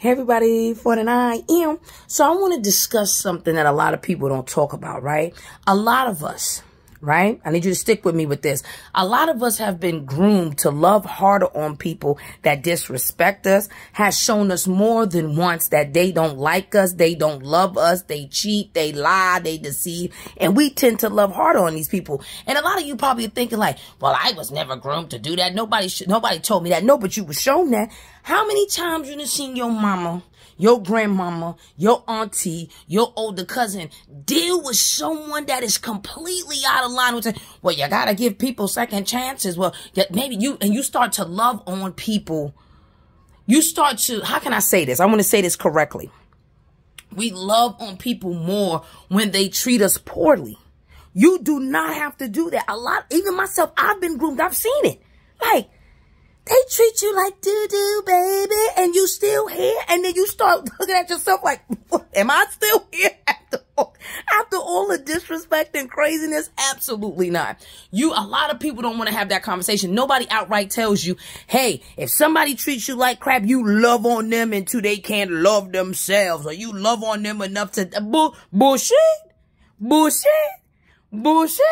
Hey everybody, 49 M. So I want to discuss something that a lot of people don't talk about, right? A lot of us, right? I need you to stick with me with this. A lot of us have been groomed to love harder on people that disrespect us, has shown us more than once that they don't like us, they don't love us, they cheat, they lie, they deceive, and we tend to love harder on these people. And a lot of you probably thinking like, well, I was never groomed to do that. Nobody nobody told me that. No, but you were shown that. How many times you done seen your mama your grandmama, your auntie, your older cousin deal with someone that is completely out of line with it. Well, you gotta give people second chances. Well, maybe you, and you start to love on people. You start to, how can I say this? I want to say this correctly. We love on people more when they treat us poorly. You do not have to do that. A lot, even myself, I've been groomed. I've seen it. Like, they treat you like doo-doo, baby, and you still here, and then you start looking at yourself like, am I still here after all, after all the disrespect and craziness? Absolutely not. You, a lot of people don't want to have that conversation. Nobody outright tells you, hey, if somebody treats you like crap, you love on them until they can't love themselves, or you love on them enough to, bull, bullshit, bullshit, bullshit,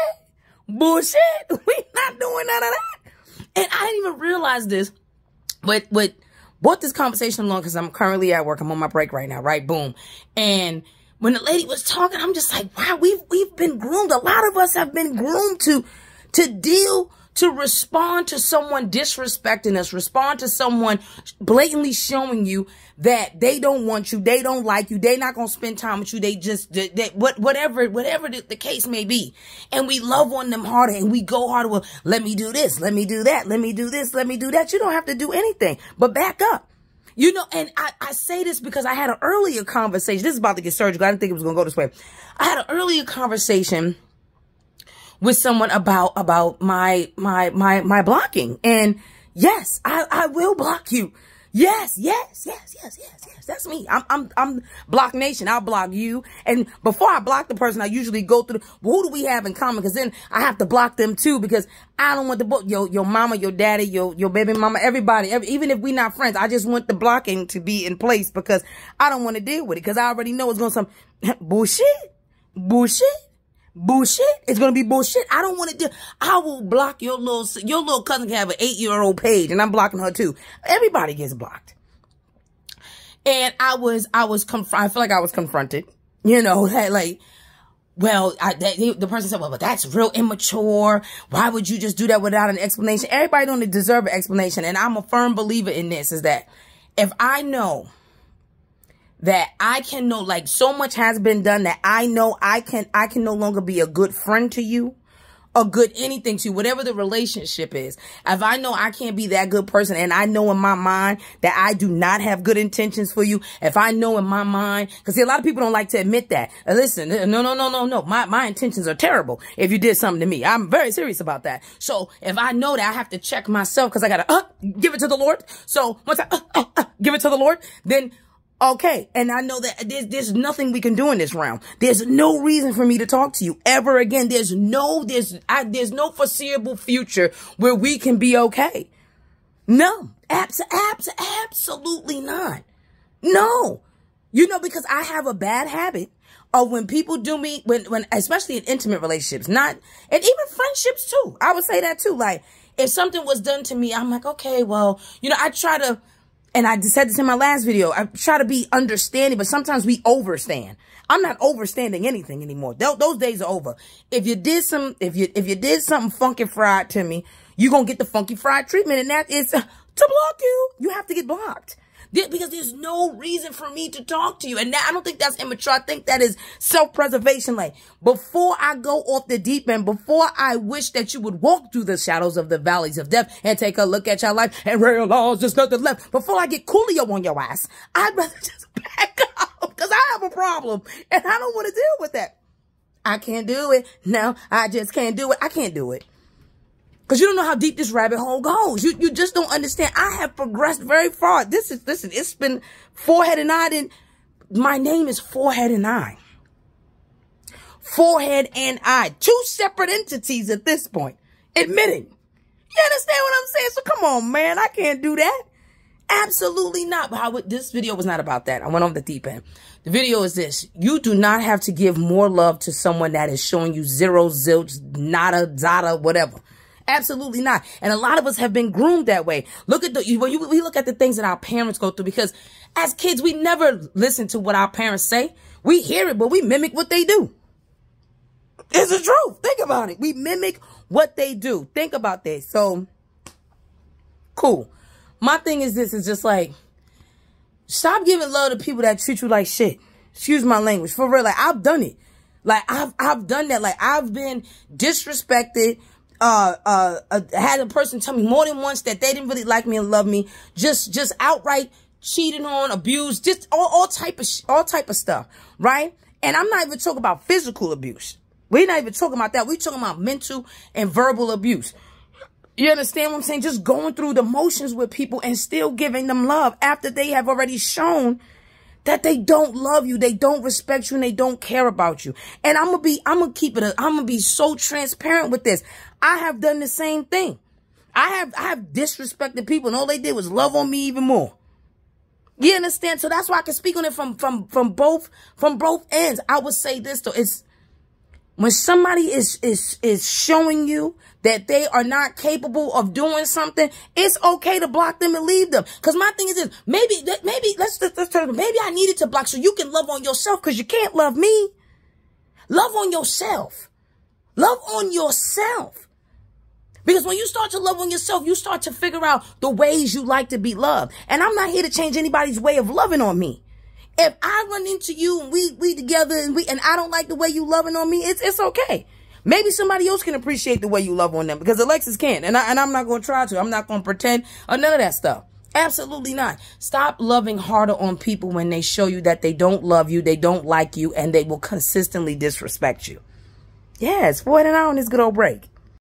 bullshit. We not doing none of that. And I didn't even realize this, but what brought this conversation along because I'm currently at work. I'm on my break right now, right? Boom. And when the lady was talking, I'm just like, wow, we've we've been groomed. A lot of us have been groomed to to deal to respond to someone disrespecting us, respond to someone blatantly showing you that they don't want you, they don't like you, they're not going to spend time with you, they just, what, whatever, whatever the, the, case may be. And we love on them harder and we go harder. Well, let me do this, let me do that, let me do this, let me do that. You don't have to do anything, but back up. You know, and I, I say this because I had an earlier conversation. This is about to get surgical. I didn't think it was going to go this way. I had an earlier conversation with someone about, about my, my, my, my blocking. And yes, I, I will block you. Yes, yes, yes, yes, yes, yes. That's me. I'm, I'm, I'm block nation. I'll block you. And before I block the person, I usually go through, well, who do we have in common? Cause then I have to block them too because I don't want the book, your, your mama, your daddy, your, your baby mama, everybody, every, even if we not friends, I just want the blocking to be in place because I don't want to deal with it. Cause I already know it's going to some bullshit, bullshit bullshit. It's gonna be bullshit. I don't want to do. I will block your little your little cousin can have an eight year old page, and I'm blocking her too. Everybody gets blocked. And I was I was conf- I feel like I was confronted. You know that like. Well, I, that, the person said, well, but that's real immature. Why would you just do that without an explanation? Everybody don't deserve an explanation. And I'm a firm believer in this is that if I know that I can know like so much has been done that I know I can I can no longer be a good friend to you a good anything to you, whatever the relationship is. If I know I can't be that good person and I know in my mind that I do not have good intentions for you, if I know in my mind, because see, a lot of people don't like to admit that. Uh, listen, no, no, no, no, no. My, my intentions are terrible if you did something to me. I'm very serious about that. So if I know that I have to check myself because I got to uh, give it to the Lord. So once I uh, uh, uh, give it to the Lord, then Okay. And I know that there's, there's nothing we can do in this round. There's no reason for me to talk to you ever again. There's no, there's, I, there's no foreseeable future where we can be okay. No, abs, abs, absolutely not. No, you know, because I have a bad habit of when people do me, when, when, especially in intimate relationships, not, and even friendships too. I would say that too. Like if something was done to me, I'm like, okay, well, you know, I try to, and I said this in my last video. I try to be understanding, but sometimes we overstand. I'm not overstanding anything anymore. Those days are over. If you did some, if you, if you did something funky fried to me, you're going to get the funky fried treatment. And that is to block you. You have to get blocked because there's no reason for me to talk to you. And I don't think that's immature. I think that is self-preservation. Like before I go off the deep end, before I wish that you would walk through the shadows of the valleys of death and take a look at your life and realize there's nothing left. Before I get Coolio on your ass, I'd rather just back up because I have a problem and I don't want to deal with that. I can't do it. No, I just can't do it. I can't do it. Because you don't know how deep this rabbit hole goes. You you just don't understand. I have progressed very far. This is, listen, it's been forehead and eye. And my name is forehead and eye. Forehead and eye. Two separate entities at this point. Admitting. You understand what I'm saying? So come on, man. I can't do that. Absolutely not. But how this video was not about that. I went on the deep end. The video is this. You do not have to give more love to someone that is showing you zero, zilch, nada, zada, whatever. Absolutely not. And a lot of us have been groomed that way. Look at the, when you, we look at the things that our parents go through because as kids, we never listen to what our parents say. We hear it, but we mimic what they do. It's the truth. Think about it. We mimic what they do. Think about that. So, cool. My thing is this, is just like, stop giving love to people that treat you like shit. Excuse my language. For real. Like, I've done it. Like, I've, I've done that. Like, I've been disrespected, uh, uh, uh, had a person tell me more than once that they didn't really like me and love me. Just, just outright cheating on, abuse, just all, all type of, all type of stuff. Right? And I'm not even talking about physical abuse. We're not even talking about that. We're talking about mental and verbal abuse. You understand what I'm saying? Just going through the motions with people and still giving them love after they have already shown that they don't love you, they don't respect you, and they don't care about you. And I'm gonna be, I'm gonna keep it, I'm gonna be so transparent with this. I have done the same thing. I have, I have disrespected people, and all they did was love on me even more. You understand? So that's why I can speak on it from, from, from both, from both ends. I would say this though, it's, when somebody is, is, is showing you that they are not capable of doing something, it's okay to block them and leave them. Cause my thing is this, maybe, maybe, let's, let's, let's maybe I needed to block so you can love on yourself cause you can't love me. Love on yourself. Love on yourself. Because when you start to love on yourself, you start to figure out the ways you like to be loved. And I'm not here to change anybody's way of loving on me. If I run into you and we we together and we and I don't like the way you loving on me, it's it's okay. Maybe somebody else can appreciate the way you love on them because Alexis can't. And, I, and I'm not to try to. I'm not to pretend or none of that stuff. Absolutely not. Stop loving harder on people when they show you that they don't love you, they don't like you, and they will consistently disrespect you. Yes, boy, and I on this good old break.